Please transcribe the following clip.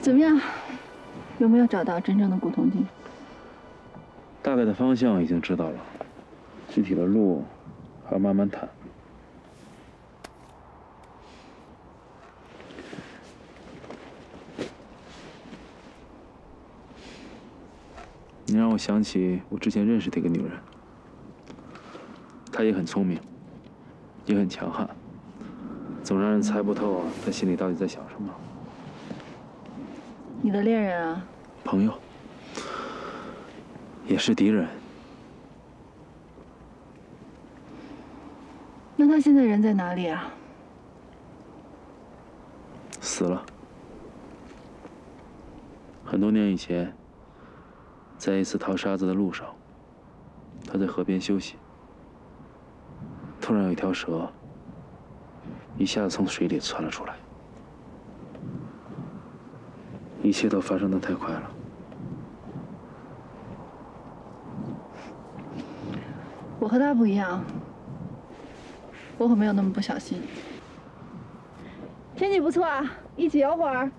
怎么样？有没有找到真正的古铜镜？大概的方向已经知道了，具体的路还要慢慢谈。你让我想起我之前认识的一个女人，她也很聪明，也很强悍，总让人猜不透她心里到底在想什么。你的恋人啊？朋友，也是敌人。那他现在人在哪里啊？死了。很多年以前，在一次淘沙子的路上，他在河边休息，突然有一条蛇一下子从水里窜了出来。一切都发生的太快了。我和他不一样，我可没有那么不小心。天气不错啊，一起游会儿。